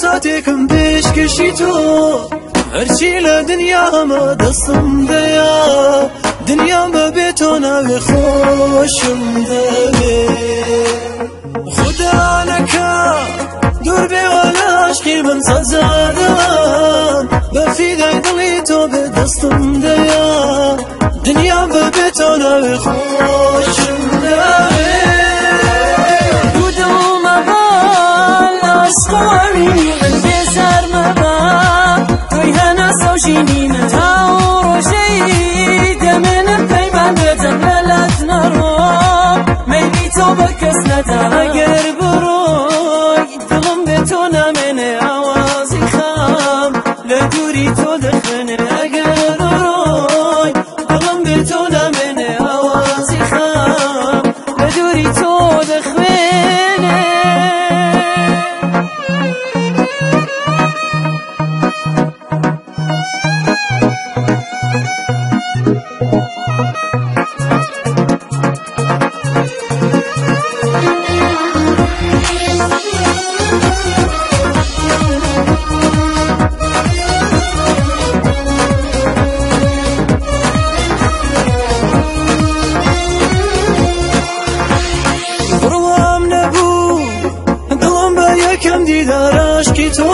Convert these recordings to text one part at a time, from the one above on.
ساتێکم پێشکەشی تۆ هەرچی لە دنیامە دەستم دەیە دنیام بەبێ تۆ ناوێ خۆشم دەبێ خوددانەکە دوور بێوە لە عشقی من سەزادان بەفیدای دڵی تۆ بێ دەستم دەیە دنیام بەبێ تۆ ناوێ ژینینە تا ڕۆژەی دەمێنم پەیمان بێتم لەلات نەڕۆ مەیلی تۆ بە کەس نەدا ئەگەر بڕۆی دڵم بێ تۆ نامێنێ ئاوازی خام لە دووری تۆ دەخێنێ ئەگەر ڕۆی دڵم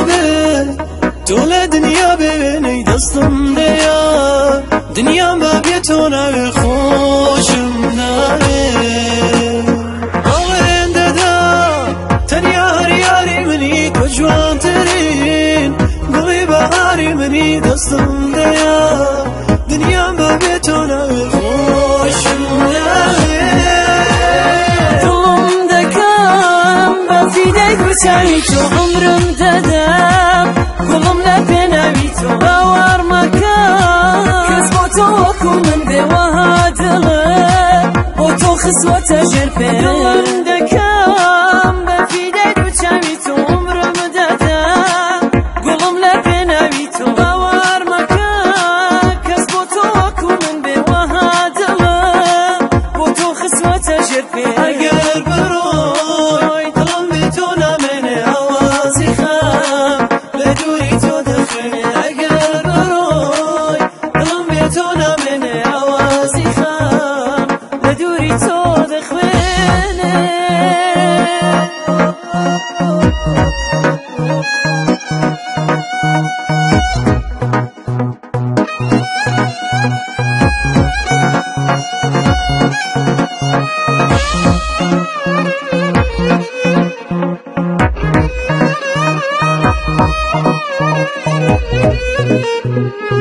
بێ تۆ لە دنیا دەستم دەیە دنیام بە بێ تۆ ناوێ خۆشم ناوێ باڵێن دەدا تەنیا هەریاری منی تۆ جوانترین گڵی بەهاری منی دەستم دەیە دنیام بە بێ تۆ ناوێ خۆشم ناوێ چاوی تۆ عمرم دەدەم گوڵم لە پێناوی تۆ باوار مەکە کەس بۆ تۆ وەکو من بێوەها دڵە بۆ تۆ خسوەتە ژێر پێم مرد Thank.